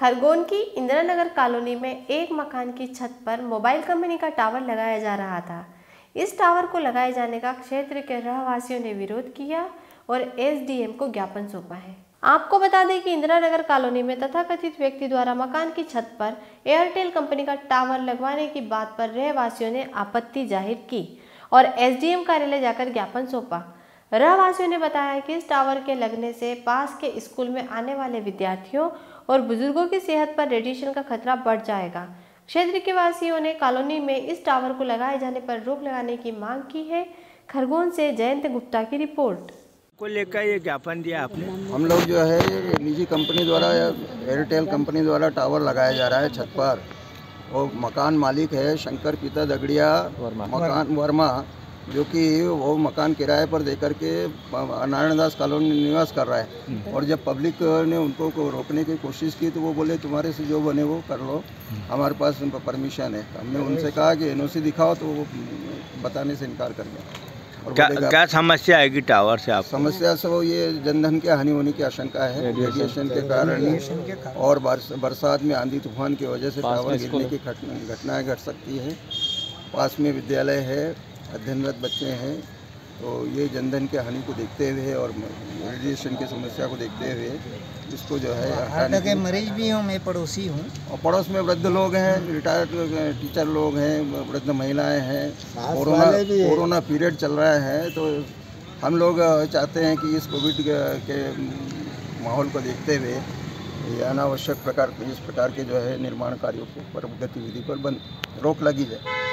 खरगोन की इंदिरा नगर कॉलोनी में एक मकान की छत पर मोबाइल कंपनी का टावर लगाया जा रहा था। इस टावर को लगाए जाने का क्षेत्र के रहवासियों ने विरोध किया और एसडीएम को ज्ञापन सौंपा है। आपको बता दें कि इंदिरा नगर कॉलोनी में तथाकथित व्यक्ति द्वारा मकान की छत पर एयरटेल कंपनी का टावर लगवाने की बात पर रहवासियों ने आपत्ति ज़ाहिर की और एसडीएम कार्यालय जाकर ज्ञापन सौंपा। रहवासियों ने बताया कि इस टावर के लगने से पास के स्कूल में आने वाले विद्यार्थियों और बुज़ुर्गों की सेहत पर रेडिएशन का खतरा बढ़ जाएगा। क्षेत्र के वासियों ने कॉलोनी में इस टावर को लगाए जाने पर रोक लगाने की मांग की है। खरगोन से जयंत गुप्ता की रिपोर्ट। को लेकर ये ज्ञापन दिया आपने? हम लोग जो है ये निजी कंपनी द्वारा या एयरटेल कंपनी द्वारा टावर लगाया जा रहा है छत पर। वो मकान मालिक है शंकर पिता दगड़िया मकान वर्मा। जो कि वो मकान किराए पर दे करके नारायण दास कॉलोनी में निवास कर रहा है। और जब पब्लिक ने उनको को रोकने की कोशिश की तो वो बोले तुम्हारे से जो बने वो कर लो। हमारे पास उन पर परमिशन है। हमने उनसे कहा कि एनओसी दिखाओ तो वो बताने से इनकार कर दिया क्या क्या समस्या आएगी टावर से आप समस्या से वो ये जनधन की हानि होने की आशंका है। रेडिएशन के कारण और बरसात में आंधी तूफ़ान की वजह से टावर गिरने की घटना- घटनाएँ घट सकती है। पास में विद्यालय है। अध्ययनरत बच्चे हैं तो ये जनधन के हानि को देखते हुए और रेडिएशन की समस्या को देखते हुए इसको जो है के मरीज़ भी हूँ मैं पड़ोसी हूँ। और पड़ोस में वृद्ध लोग हैं रिटायर्ड टीचर लोग हैं वृद्ध महिलाएँ हैं कोरोना कोरोना पीरियड चल रहा है तो हम लोग चाहते हैं कि इस कोविड के, माहौल को देखते हुए ये अनावश्यक प्रकार इस प्रकार के जो है निर्माण कार्यों पर गतिविधि पर बंद रोक लगी जाए।